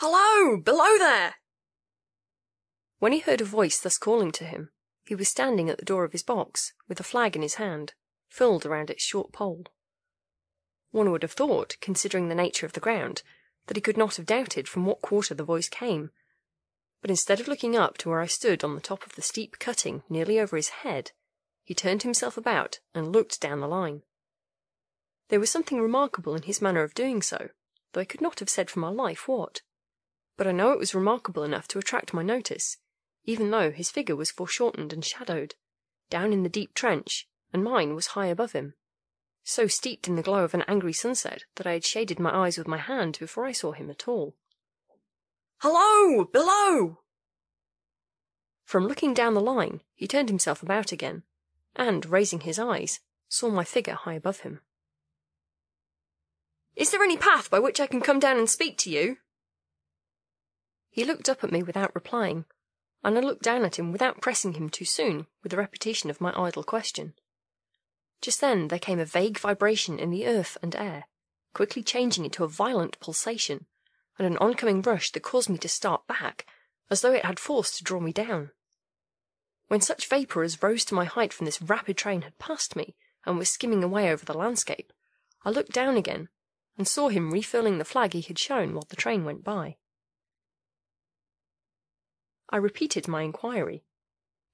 Hallo! Below there! When he heard a voice thus calling to him, he was standing at the door of his box, with a flag in his hand, furled around its short pole. One would have thought, considering the nature of the ground, that he could not have doubted from what quarter the voice came, but instead of looking up to where I stood on the top of the steep cutting nearly over his head, he turned himself about and looked down the line. There was something remarkable in his manner of doing so, though I could not have said for my life what. But I know it was remarkable enough to attract my notice, even though his figure was foreshortened and shadowed, down in the deep trench, and mine was high above him, so steeped in the glow of an angry sunset that I had shaded my eyes with my hand before I saw him at all. Hallo! Below! From looking down the line, he turned himself about again, and, raising his eyes, saw my figure high above him. Is there any path by which I can come down and speak to you? He looked up at me without replying, and I looked down at him without pressing him too soon with a repetition of my idle question. Just then there came a vague vibration in the earth and air, quickly changing into a violent pulsation, and an oncoming rush that caused me to start back, as though it had force to draw me down. When such vapour as rose to my height from this rapid train had passed me, and was skimming away over the landscape, I looked down again, and saw him refilling the flag he had shown while the train went by. I repeated my inquiry.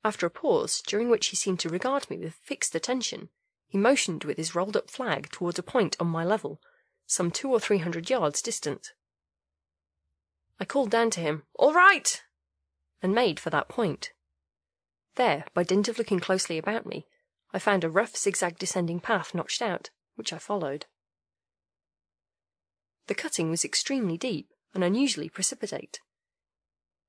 After a pause, during which he seemed to regard me with fixed attention, he motioned with his rolled up flag towards a point on my level, some two or three hundred yards distant. I called down to him, All right! and made for that point. There, by dint of looking closely about me, I found a rough zigzag descending path notched out, which I followed. The cutting was extremely deep and unusually precipitate.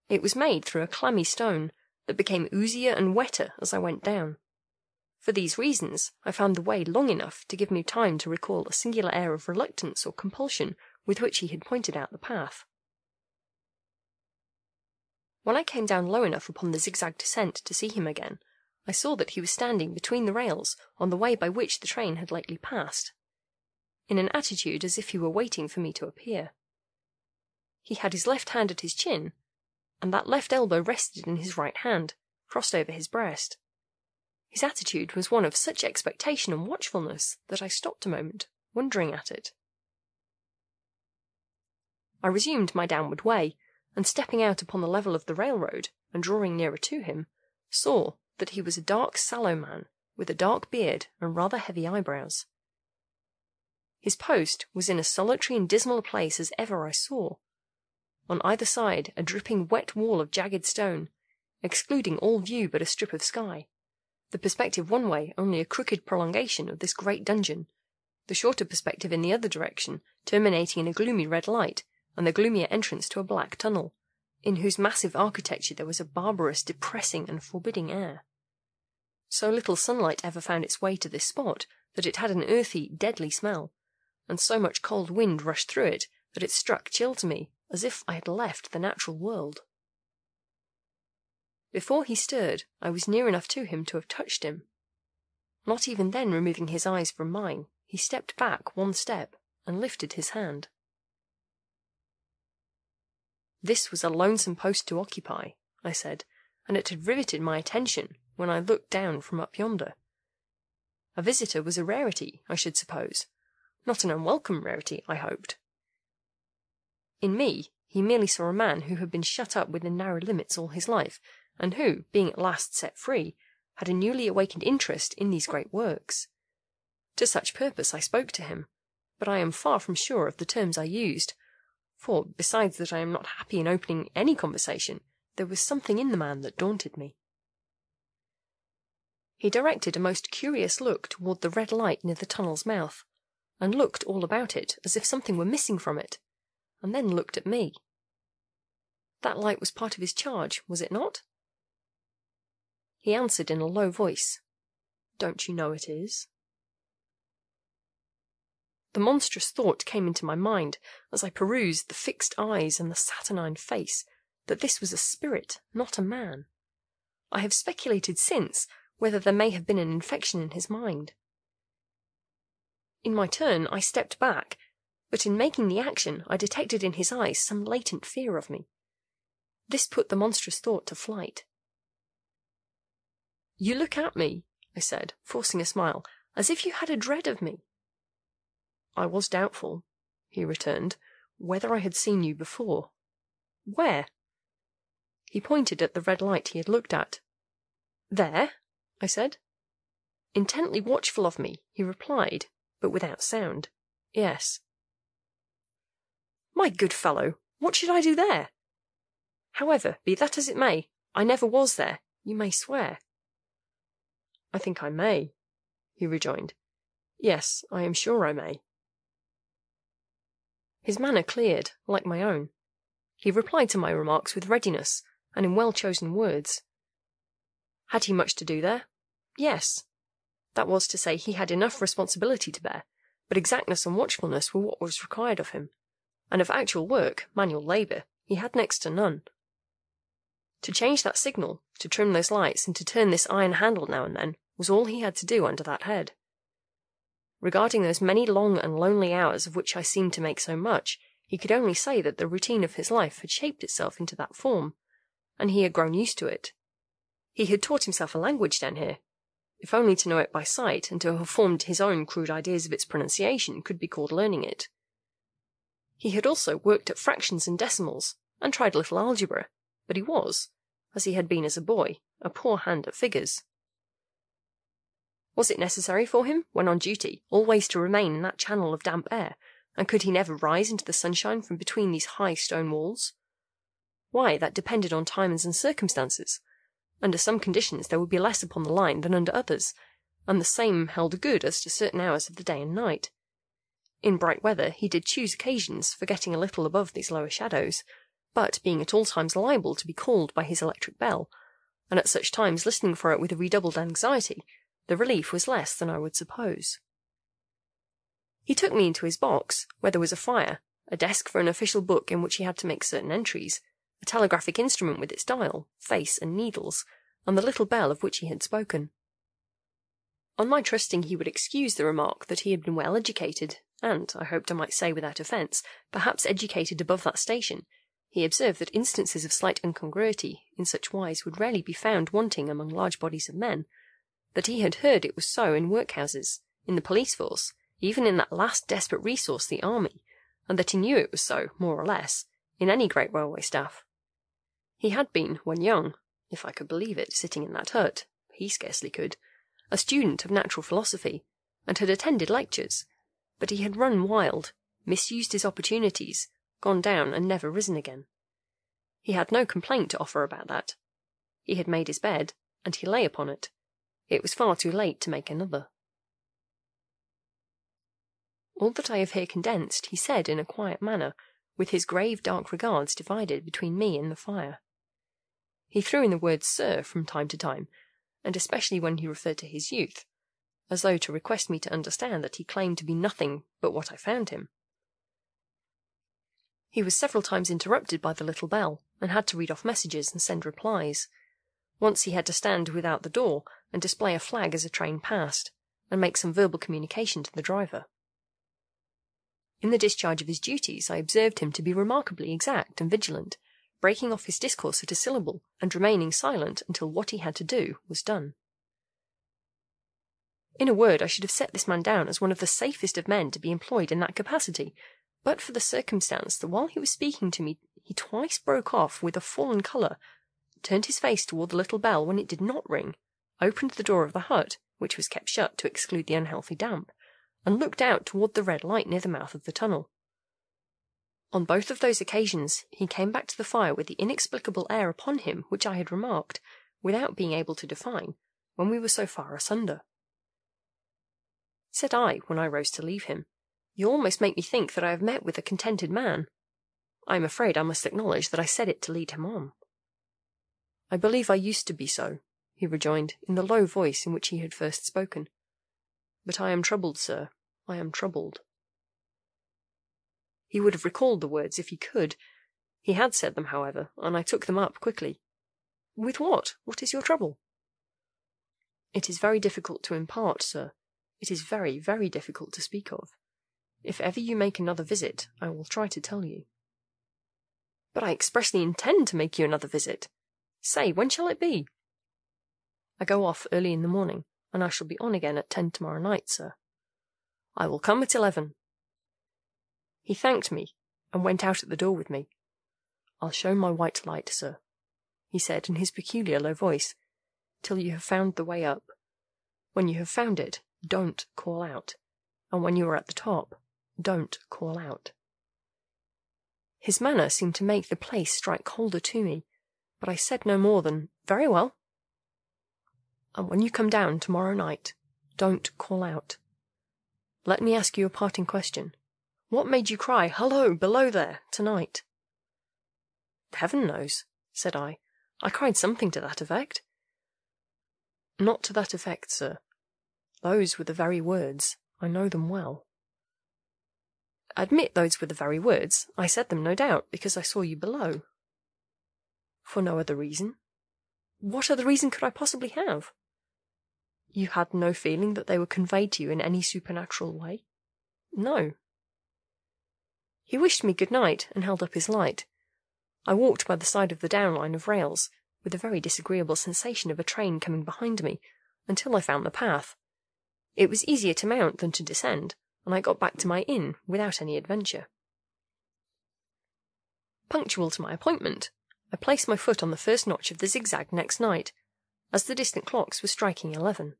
It was made through a clammy stone that became oozier and wetter as I went down. For these reasons, I found the way long enough to give me time to recall a singular air of reluctance or compulsion with which he had pointed out the path. When I came down low enough upon the zigzag descent to see him again, I saw that he was standing between the rails on the way by which the train had lately passed in an attitude as if he were waiting for me to appear. He had his left hand at his chin, and that left elbow rested in his right hand, crossed over his breast. His attitude was one of such expectation and watchfulness that I stopped a moment, wondering at it. I resumed my downward way, and stepping out upon the level of the railroad, and drawing nearer to him, saw that he was a dark sallow man, with a dark beard and rather heavy eyebrows. His post was in as solitary and dismal a place as ever I saw. On either side a dripping wet wall of jagged stone, excluding all view but a strip of sky; the perspective one way only a crooked prolongation of this great dungeon, the shorter perspective in the other direction terminating in a gloomy red light, and the gloomier entrance to a black tunnel, in whose massive architecture there was a barbarous, depressing, and forbidding air. So little sunlight ever found its way to this spot that it had an earthy, deadly smell and so much cold wind rushed through it that it struck chill to me, as if I had left the natural world. Before he stirred, I was near enough to him to have touched him. Not even then removing his eyes from mine, he stepped back one step and lifted his hand. This was a lonesome post to occupy, I said, and it had riveted my attention when I looked down from up yonder. A visitor was a rarity, I should suppose, not an unwelcome rarity, I hoped. In me, he merely saw a man who had been shut up within narrow limits all his life, and who, being at last set free, had a newly awakened interest in these great works. To such purpose I spoke to him, but I am far from sure of the terms I used, for, besides that I am not happy in opening any conversation, there was something in the man that daunted me. He directed a most curious look toward the red light near the tunnel's mouth and looked all about it as if something were missing from it, and then looked at me. That light was part of his charge, was it not? He answered in a low voice, Don't you know it is? The monstrous thought came into my mind, as I perused the fixed eyes and the saturnine face, that this was a spirit, not a man. I have speculated since whether there may have been an infection in his mind. In my turn I stepped back, but in making the action I detected in his eyes some latent fear of me. This put the monstrous thought to flight. You look at me, I said, forcing a smile, as if you had a dread of me. I was doubtful, he returned, whether I had seen you before. Where? He pointed at the red light he had looked at. There, I said. Intently watchful of me, he replied, but without sound, Yes. My good fellow, what should I do there? However, be that as it may, I never was there, you may swear. I think I may, he rejoined. Yes, I am sure I may. His manner cleared, like my own. He replied to my remarks with readiness, and in well chosen words. Had he much to do there? Yes. That was to say, he had enough responsibility to bear, but exactness and watchfulness were what was required of him, and of actual work, manual labour, he had next to none. To change that signal, to trim those lights, and to turn this iron handle now and then, was all he had to do under that head. Regarding those many long and lonely hours of which I seemed to make so much, he could only say that the routine of his life had shaped itself into that form, and he had grown used to it. He had taught himself a language down here, if only to know it by sight and to have formed his own crude ideas of its pronunciation could be called learning it. He had also worked at fractions and decimals, and tried a little algebra, but he was, as he had been as a boy, a poor hand at figures. Was it necessary for him, when on duty, always to remain in that channel of damp air, and could he never rise into the sunshine from between these high stone walls? Why, that depended on times and circumstances. Under some conditions there would be less upon the line than under others, and the same held good as to certain hours of the day and night. In bright weather he did choose occasions for getting a little above these lower shadows, but being at all times liable to be called by his electric bell, and at such times listening for it with a redoubled anxiety, the relief was less than I would suppose. He took me into his box, where there was a fire, a desk for an official book in which he had to make certain entries, a telegraphic instrument with its dial, face, and needles, and the little bell of which he had spoken. On my trusting he would excuse the remark that he had been well educated, and, I hoped I might say without offence, perhaps educated above that station, he observed that instances of slight incongruity in such wise would rarely be found wanting among large bodies of men, that he had heard it was so in workhouses, in the police force, even in that last desperate resource, the army, and that he knew it was so, more or less, in any great railway staff. He had been, when young, if I could believe it, sitting in that hut he scarcely could a student of natural philosophy, and had attended lectures, but he had run wild, misused his opportunities, gone down, and never risen again. He had no complaint to offer about that. He had made his bed, and he lay upon it. It was far too late to make another. All that I have here condensed he said in a quiet manner, with his grave dark regards divided between me and the fire. He threw in the word sir from time to time, and especially when he referred to his youth, as though to request me to understand that he claimed to be nothing but what I found him. He was several times interrupted by the little bell, and had to read off messages and send replies. Once he had to stand without the door and display a flag as a train passed, and make some verbal communication to the driver. In the discharge of his duties I observed him to be remarkably exact and vigilant, breaking off his discourse at a syllable, and remaining silent until what he had to do was done. In a word, I should have set this man down as one of the safest of men to be employed in that capacity, but for the circumstance that while he was speaking to me he twice broke off with a fallen colour, turned his face toward the little bell when it did not ring, opened the door of the hut, which was kept shut to exclude the unhealthy damp, and looked out toward the red light near the mouth of the tunnel. On both of those occasions he came back to the fire with the inexplicable air upon him which I had remarked, without being able to define, when we were so far asunder. Said I, when I rose to leave him, You almost make me think that I have met with a contented man. I am afraid I must acknowledge that I said it to lead him on. I believe I used to be so, he rejoined, in the low voice in which he had first spoken. But I am troubled, sir, I am troubled. He would have recalled the words if he could. He had said them, however, and I took them up quickly. With what? What is your trouble? It is very difficult to impart, sir. It is very, very difficult to speak of. If ever you make another visit, I will try to tell you. But I expressly intend to make you another visit. Say, when shall it be? I go off early in the morning, and I shall be on again at ten tomorrow night, sir. I will come at eleven. He thanked me, and went out at the door with me. I'll show my white light, sir, he said in his peculiar low voice, till you have found the way up. When you have found it, don't call out, and when you are at the top, don't call out. His manner seemed to make the place strike colder to me, but I said no more than, Very well. And when you come down tomorrow night, don't call out. Let me ask you a parting question. What made you cry, Hullo, below there, tonight? Heaven knows, said I. I cried something to that effect. Not to that effect, sir. Those were the very words. I know them well. Admit those were the very words. I said them, no doubt, because I saw you below. For no other reason. What other reason could I possibly have? You had no feeling that they were conveyed to you in any supernatural way? No. He wished me good night and held up his light. I walked by the side of the down line of rails, with a very disagreeable sensation of a train coming behind me, until I found the path. It was easier to mount than to descend, and I got back to my inn without any adventure. Punctual to my appointment, I placed my foot on the first notch of the zigzag next night, as the distant clocks were striking eleven.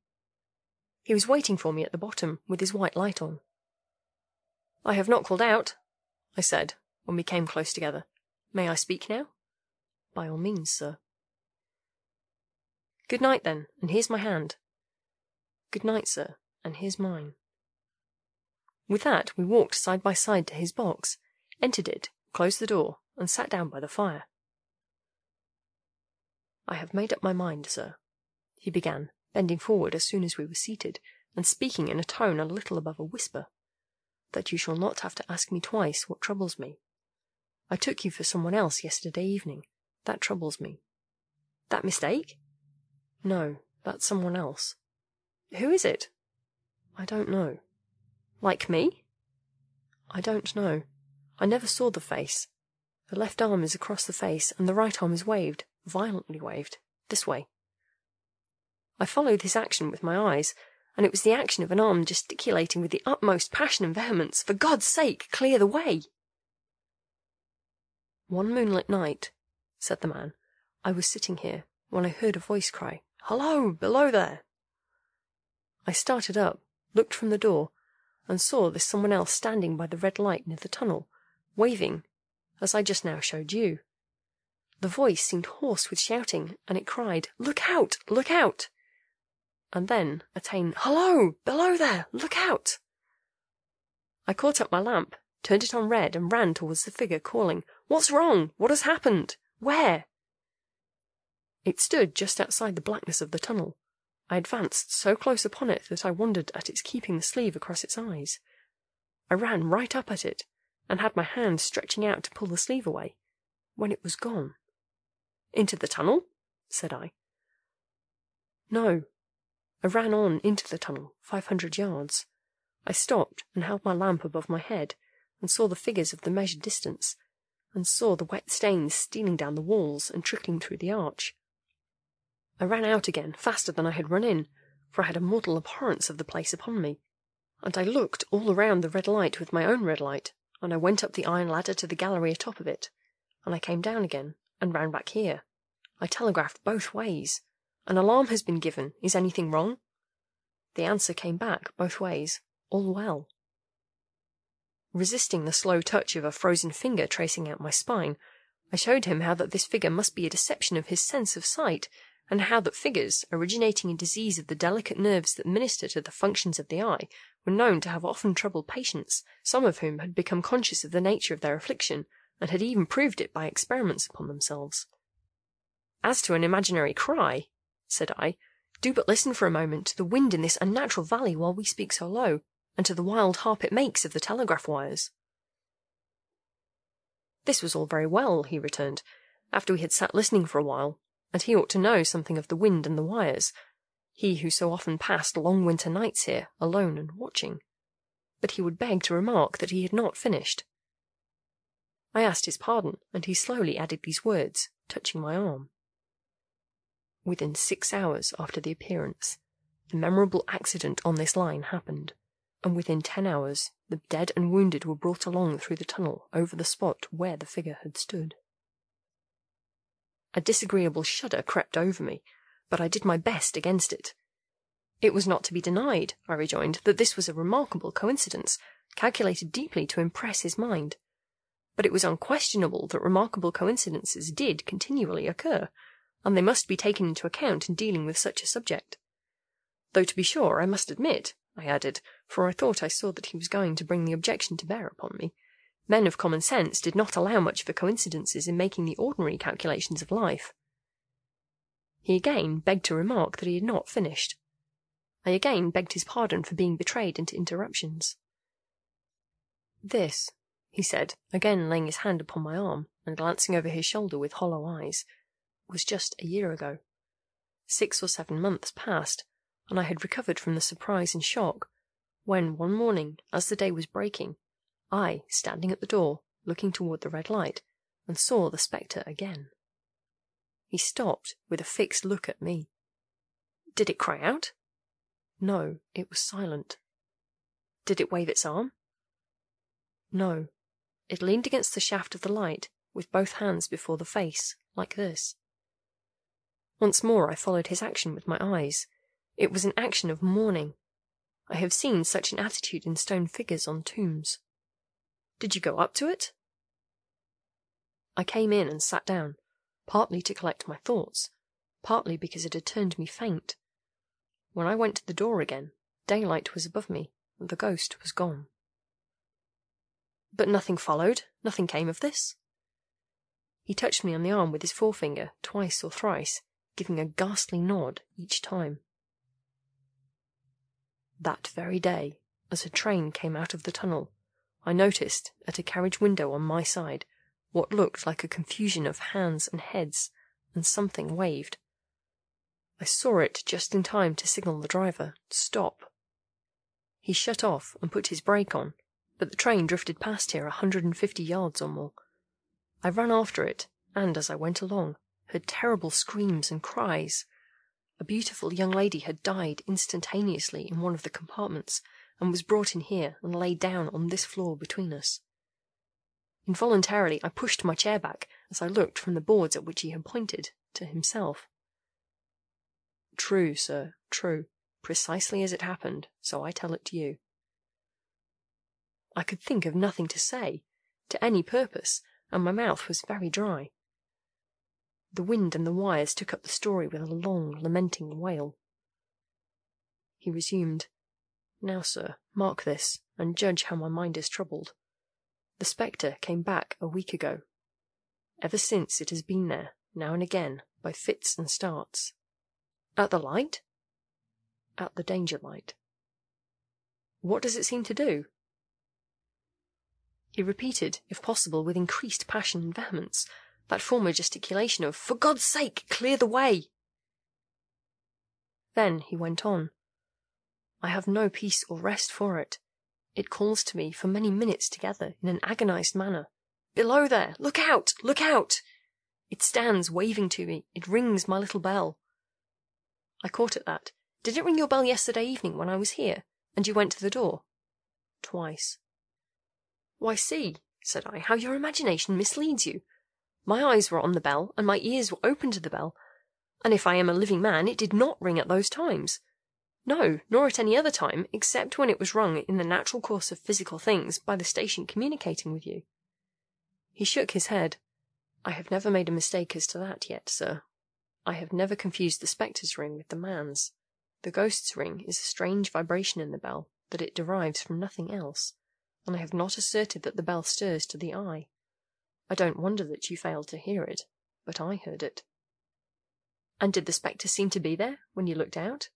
He was waiting for me at the bottom with his white light on. I have not called out, I said, when we came close together. May I speak now? By all means, sir. Good night, then, and here's my hand. Good night, sir, and here's mine. With that we walked side by side to his box, entered it, closed the door, and sat down by the fire. I have made up my mind, sir, he began, bending forward as soon as we were seated, and speaking in a tone a little above a whisper, that you shall not have to ask me twice what troubles me. I took you for someone else yesterday evening. That troubles me. That mistake? No, that's someone else. Who is it? I don't know. Like me? I don't know. I never saw the face. The left arm is across the face, and the right arm is waved, violently waved, this way. I followed his action with my eyes, and it was the action of an arm gesticulating with the utmost passion and vehemence, For God's sake, clear the way! One moonlit night, said the man, I was sitting here, when I heard a voice cry, Hullo, below there! I started up, looked from the door, and saw this someone else standing by the red light near the tunnel, waving, as I just now showed you. The voice seemed hoarse with shouting, and it cried, Look out! Look out! And then attained, Hullo! Below there! Look out! I caught up my lamp, turned it on red, and ran towards the figure, calling, What's wrong? What has happened? Where? It stood just outside the blackness of the tunnel. I advanced so close upon it that I wondered at its keeping the sleeve across its eyes. I ran right up at it, and had my hand stretching out to pull the sleeve away, when it was gone. Into the tunnel? said I. No. I ran on into the tunnel, five hundred yards. I stopped and held my lamp above my head, and saw the figures of the measured distance, and saw the wet stains stealing down the walls and trickling through the arch. I ran out again faster than I had run in, for I had a mortal abhorrence of the place upon me. And I looked all around the red light with my own red light, and I went up the iron ladder to the gallery atop of it, and I came down again, and ran back here. I telegraphed both ways. An alarm has been given. Is anything wrong? The answer came back both ways. All well. Resisting the slow touch of a frozen finger tracing out my spine, I showed him how that this figure must be a deception of his sense of sight, and how that figures, originating in disease of the delicate nerves that minister to the functions of the eye, were known to have often troubled patients, some of whom had become conscious of the nature of their affliction, and had even proved it by experiments upon themselves. As to an imaginary cry, said I, do but listen for a moment to the wind in this unnatural valley while we speak so low, and to the wild harp it makes of the telegraph wires. This was all very well, he returned, after we had sat listening for a while, and he ought to know something of the wind and the wires, he who so often passed long winter nights here, alone and watching. but he would beg to remark that he had not finished. I asked his pardon, and he slowly added these words, touching my arm. Within six hours after the appearance, the memorable accident on this line happened, and within ten hours the dead and wounded were brought along through the tunnel over the spot where the figure had stood. A disagreeable shudder crept over me, but I did my best against it. It was not to be denied, I rejoined, that this was a remarkable coincidence, calculated deeply to impress his mind but it was unquestionable that remarkable coincidences did continually occur, and they must be taken into account in dealing with such a subject. Though to be sure, I must admit, I added, for I thought I saw that he was going to bring the objection to bear upon me, men of common sense did not allow much for coincidences in making the ordinary calculations of life. He again begged to remark that he had not finished. I again begged his pardon for being betrayed into interruptions. This he said, again laying his hand upon my arm, and glancing over his shoulder with hollow eyes, was just a year ago. Six or seven months passed, and I had recovered from the surprise and shock, when one morning, as the day was breaking, I, standing at the door, looking toward the red light, and saw the spectre again. He stopped with a fixed look at me. Did it cry out? No, it was silent. Did it wave its arm? No, it leaned against the shaft of the light, with both hands before the face, like this. Once more I followed his action with my eyes. It was an action of mourning. I have seen such an attitude in stone figures on tombs. Did you go up to it? I came in and sat down, partly to collect my thoughts, partly because it had turned me faint. When I went to the door again, daylight was above me, and the ghost was gone. But nothing followed, nothing came of this. He touched me on the arm with his forefinger twice or thrice, giving a ghastly nod each time. That very day, as a train came out of the tunnel, I noticed, at a carriage window on my side, what looked like a confusion of hands and heads, and something waved. I saw it just in time to signal the driver, Stop. He shut off and put his brake on, but the train drifted past here a hundred and fifty yards or more. I ran after it, and, as I went along, heard terrible screams and cries. A beautiful young lady had died instantaneously in one of the compartments, and was brought in here and laid down on this floor between us. Involuntarily I pushed my chair back as I looked from the boards at which he had pointed to himself. True, sir, true. Precisely as it happened, so I tell it to you. I could think of nothing to say, to any purpose, and my mouth was very dry. The wind and the wires took up the story with a long, lamenting wail. He resumed, Now, sir, mark this, and judge how my mind is troubled. The spectre came back a week ago. Ever since it has been there, now and again, by fits and starts. At the light? At the danger light. What does it seem to do? He repeated, if possible with increased passion and vehemence, that former gesticulation of "For God's sake, clear the way!" Then he went on. I have no peace or rest for it. It calls to me for many minutes together in an agonized manner. Below there! Look out! Look out! It stands waving to me. It rings my little bell. I caught at that. Did it ring your bell yesterday evening when I was here, and you went to the door? Twice. Why, see, said I, how your imagination misleads you. My eyes were on the bell, and my ears were open to the bell, and if I am a living man, it did not ring at those times. No, nor at any other time, except when it was rung in the natural course of physical things by the station communicating with you. He shook his head. I have never made a mistake as to that yet, sir. I have never confused the spectre's ring with the man's. The ghost's ring is a strange vibration in the bell, that it derives from nothing else and I have not asserted that the bell stirs to the eye. I don't wonder that you failed to hear it, but I heard it. And did the spectre seem to be there when you looked out?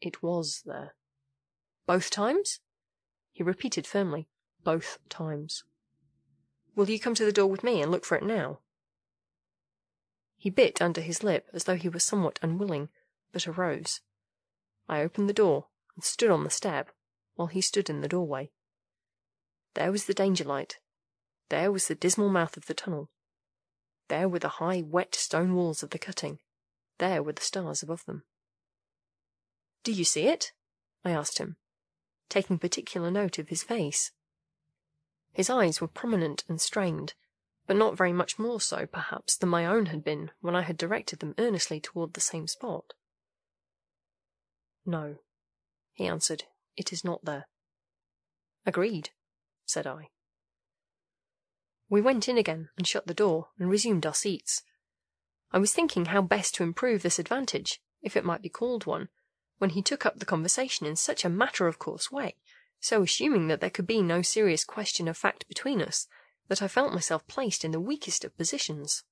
It was there. Both times? He repeated firmly, both times. Will you come to the door with me and look for it now? He bit under his lip as though he were somewhat unwilling, but arose. I opened the door and stood on the step, while he stood in the doorway. There was the danger light. There was the dismal mouth of the tunnel. There were the high, wet stone walls of the cutting. There were the stars above them. Do you see it? I asked him, taking particular note of his face. His eyes were prominent and strained, but not very much more so, perhaps, than my own had been when I had directed them earnestly toward the same spot. No, he answered, it is not there. Agreed, said I. We went in again and shut the door and resumed our seats. I was thinking how best to improve this advantage, if it might be called one, when he took up the conversation in such a matter of course way, so assuming that there could be no serious question of fact between us, that I felt myself placed in the weakest of positions.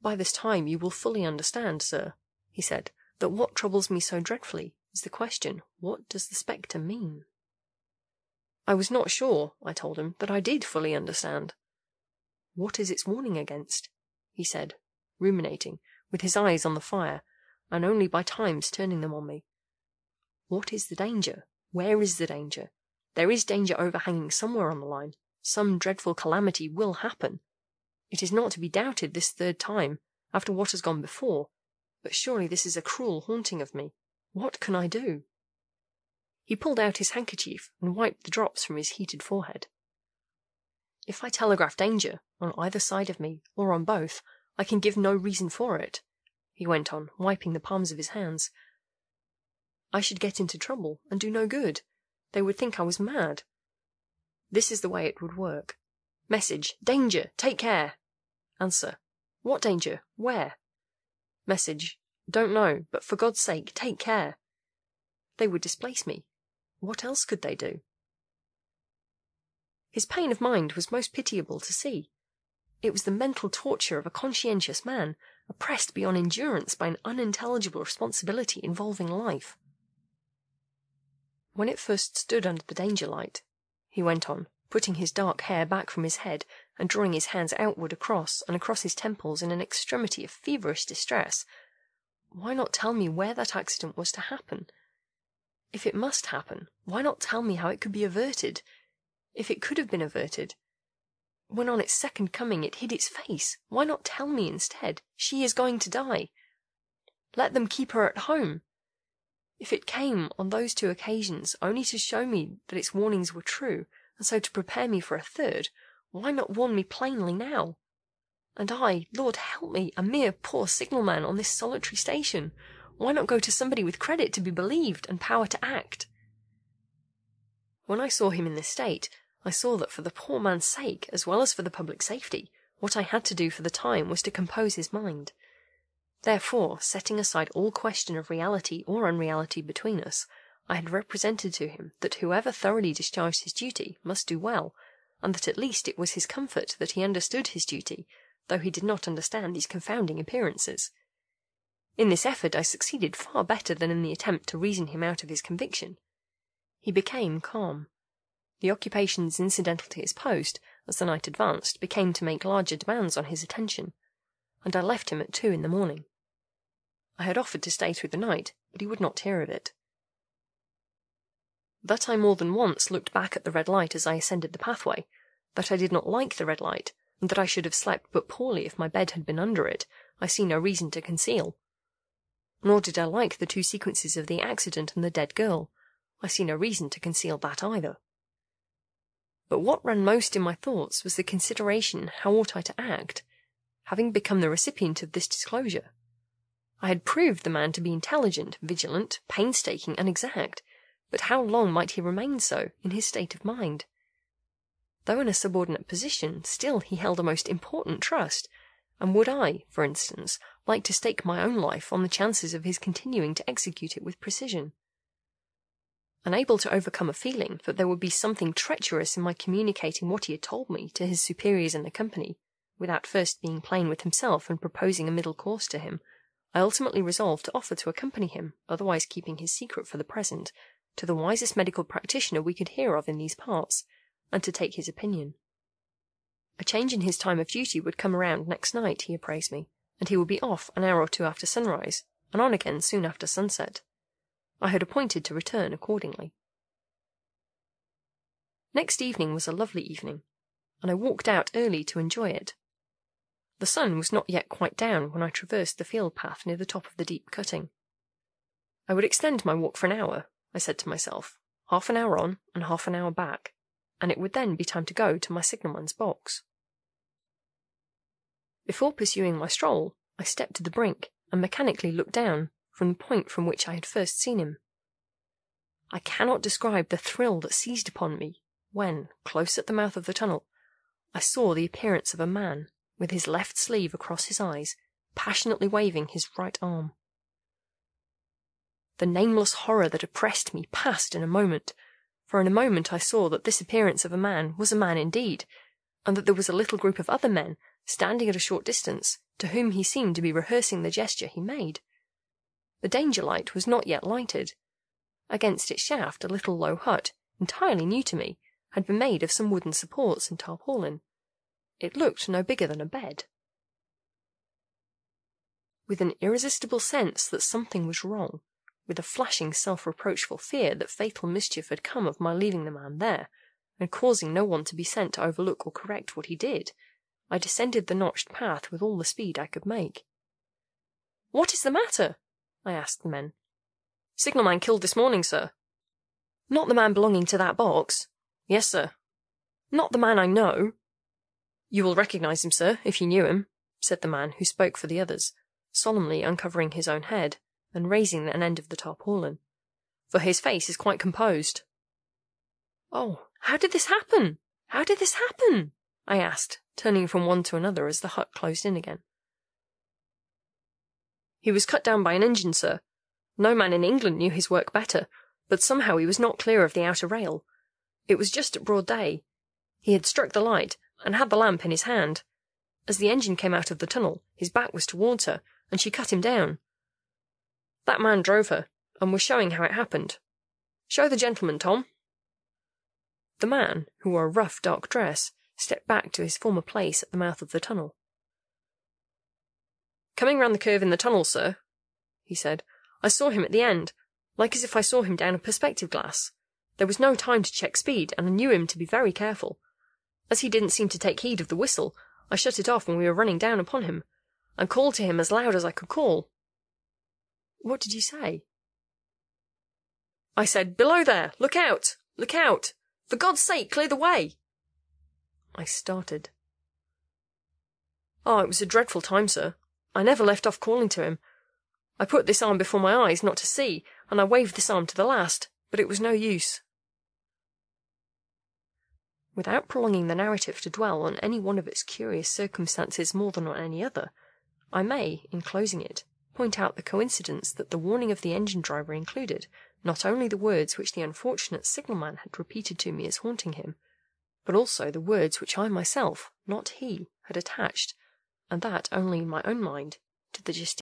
By this time you will fully understand, sir, he said, that what troubles me so dreadfully is the question, what does the spectre mean? I was not sure, I told him, that I did fully understand. What is its warning against? he said, ruminating, with his eyes on the fire, and only by times turning them on me. What is the danger? Where is the danger? There is danger overhanging somewhere on the line. Some dreadful calamity will happen. It is not to be doubted this third time, after what has gone before, but surely this is a cruel haunting of me. What can I do? He pulled out his handkerchief and wiped the drops from his heated forehead. If I telegraph danger, on either side of me, or on both, I can give no reason for it, he went on, wiping the palms of his hands. I should get into trouble, and do no good. They would think I was mad. This is the way it would work. Message, danger, take care. Answer, what danger, where? Message, don't know, but for God's sake, take care. They would displace me. What else could they do? His pain of mind was most pitiable to see. It was the mental torture of a conscientious man, oppressed beyond endurance by an unintelligible responsibility involving life. When it first stood under the danger light, he went on, putting his dark hair back from his head and drawing his hands outward across and across his temples in an extremity of feverish distress, why not tell me where that accident was to happen? If it must happen, why not tell me how it could be averted? If it could have been averted, when on its second coming it hid its face, why not tell me instead, she is going to die? Let them keep her at home. If it came on those two occasions only to show me that its warnings were true, and so to prepare me for a third, why not warn me plainly now? And I, Lord help me, a mere poor signalman on this solitary station, why not go to somebody with credit to be believed and power to act? When I saw him in this state, I saw that for the poor man's sake, as well as for the public safety, what I had to do for the time was to compose his mind. Therefore, setting aside all question of reality or unreality between us, I had represented to him that whoever thoroughly discharged his duty must do well, and that at least it was his comfort that he understood his duty, though he did not understand these confounding appearances. In this effort I succeeded far better than in the attempt to reason him out of his conviction. He became calm. The occupations incidental to his post, as the night advanced, became to make larger demands on his attention, and I left him at two in the morning. I had offered to stay through the night, but he would not hear of it. That I more than once looked back at the red light as I ascended the pathway, that I did not like the red light, and that I should have slept but poorly if my bed had been under it, I see no reason to conceal. Nor did I like the two sequences of the accident and the dead girl. I see no reason to conceal that either. But what ran most in my thoughts was the consideration how ought I to act, having become the recipient of this disclosure. I had proved the man to be intelligent, vigilant, painstaking, and exact, but how long might he remain so, in his state of mind? Though in a subordinate position, still he held a most important trust, and would I, for instance, like to stake my own life on the chances of his continuing to execute it with precision? Unable to overcome a feeling that there would be something treacherous in my communicating what he had told me to his superiors in the company, without first being plain with himself and proposing a middle course to him, I ultimately resolved to offer to accompany him, otherwise keeping his secret for the present, to the wisest medical practitioner we could hear of in these parts, and to take his opinion. A change in his time of duty would come around next night, he apprised me, and he would be off an hour or two after sunrise, and on again soon after sunset. I had appointed to return accordingly. Next evening was a lovely evening, and I walked out early to enjoy it. The sun was not yet quite down when I traversed the field path near the top of the deep cutting. I would extend my walk for an hour, I said to myself, half an hour on and half an hour back, and it would then be time to go to my signalman's box. Before pursuing my stroll, I stepped to the brink and mechanically looked down point from which I had first seen him. I cannot describe the thrill that seized upon me when, close at the mouth of the tunnel, I saw the appearance of a man with his left sleeve across his eyes, passionately waving his right arm. The nameless horror that oppressed me passed in a moment, for in a moment I saw that this appearance of a man was a man indeed, and that there was a little group of other men standing at a short distance, to whom he seemed to be rehearsing the gesture he made. The danger light was not yet lighted. Against its shaft a little low hut, entirely new to me, had been made of some wooden supports and tarpaulin. It looked no bigger than a bed. With an irresistible sense that something was wrong, with a flashing self reproachful fear that fatal mischief had come of my leaving the man there, and causing no one to be sent to overlook or correct what he did, I descended the notched path with all the speed I could make. What is the matter? I asked the men. Signalman killed this morning, sir. Not the man belonging to that box? Yes, sir. Not the man I know? You will recognize him, sir, if you knew him, said the man who spoke for the others, solemnly uncovering his own head and raising an end of the tarpaulin. For his face is quite composed. Oh, how did this happen? How did this happen? I asked, turning from one to another as the hut closed in again. He was cut down by an engine, sir. No man in England knew his work better, but somehow he was not clear of the outer rail. It was just at broad day. He had struck the light, and had the lamp in his hand. As the engine came out of the tunnel, his back was towards her, and she cut him down. That man drove her, and was showing how it happened. Show the gentleman, Tom. The man, who wore a rough dark dress, stepped back to his former place at the mouth of the tunnel. Coming round the curve in the tunnel, sir, he said, I saw him at the end, like as if I saw him down a perspective glass. There was no time to check speed, and I knew him to be very careful. As he didn't seem to take heed of the whistle, I shut it off when we were running down upon him, and called to him as loud as I could call. What did you say? I said, Below there! Look out! Look out! For God's sake, clear the way! I started. Oh, it was a dreadful time, sir. I never left off calling to him. I put this arm before my eyes not to see, and I waved this arm to the last, but it was no use. Without prolonging the narrative to dwell on any one of its curious circumstances more than on any other, I may, in closing it, point out the coincidence that the warning of the engine driver included not only the words which the unfortunate signalman had repeated to me as haunting him, but also the words which I myself, not he, had attached, and that only in my own mind, to the